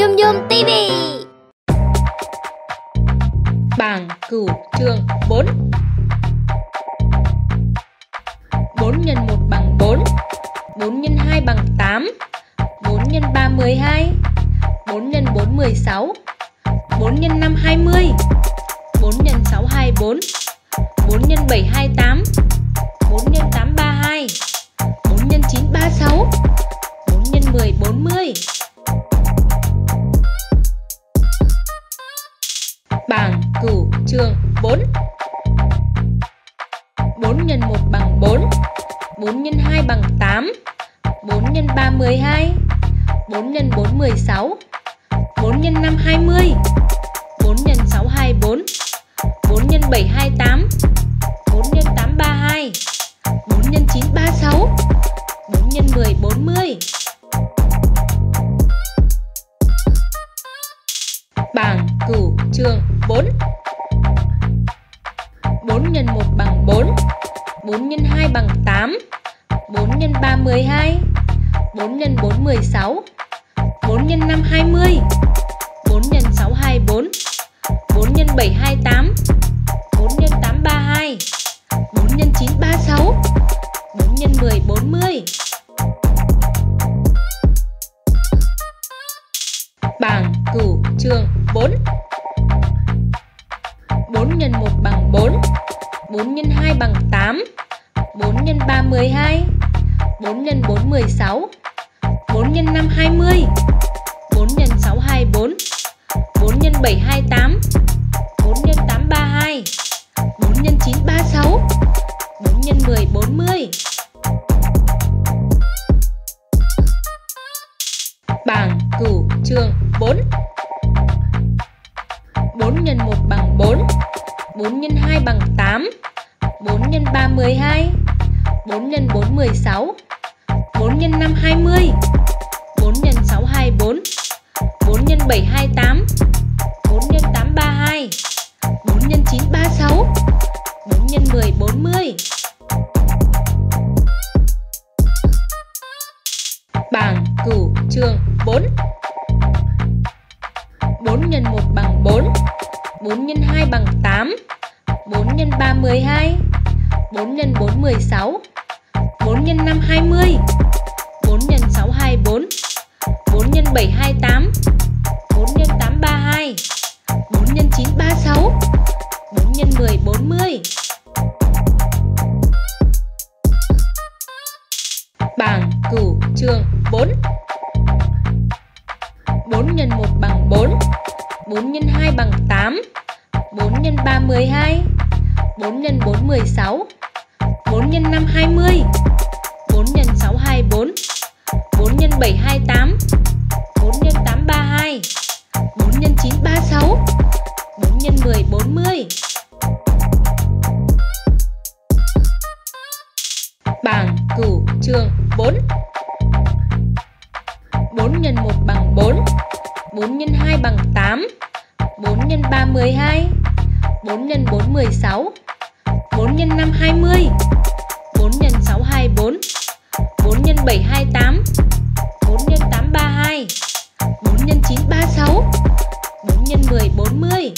Dung Dung TV Bảng cửu chương 4 4 x 1 bằng 4 4 x 2 bằng 8 4 x 3 12 4 x 4 16 4 x 5 20 4 x 6 24 4 x 7 28 Bảng cửu trường 4 4 x 1 bằng 4 4 x 2 bằng 8 4 x 3 12 4 x 4 16 4 x 5 20 4 x 6 24 4 x 7 28 4 x 8 32 4 x 9 36 4 x 10 40 Bảng cửu trường 4 4 x 1 bằng 4 4 x 2 bằng 8 4 x 3 12 4 x 4 16 4 x 5 20 4 x 6 24 4 x 7 28 4 x 8 32 4 x 9 36 4 x 10 40 Bảng cửu trường 4 4 x 1 bằng 4 4 x 2 bằng 8 4 x 3 12 4 x 4 16 4 x 5 20 4 x 6 24 4 x 7 28 4 x 8 32 4 x 9 36 4 x 10 40 Bảng cửu trường 4 4 x 1 bằng 4 4 x 2 bằng 8 4 x 3 12 4 x 4 16 4 x 5 20 4 x 6 24 4 x 7 28 4 x 8 32 4 x 9 36 4 x 10 40 4 x 4 16 4 x 5 20 4 x 6 24 4 x 7 28 4 x 8 32 4 x 9 36 4 x 10 40 Bảng cửu trường 4 4 x 1 bằng 4 4 x 2 bằng 8 4 x 3 12 4 x 4 16 4 x 5 20 4 x 6 24 4 x 7 28 4 x 8 32 4 x 9 36 4 x 10 40 Bảng cửu trường 4 4 x 1 bằng 4 4 x 2 bằng 8 4 x 3 12 4 x 4 16 4 x 5 20 nhân 10 40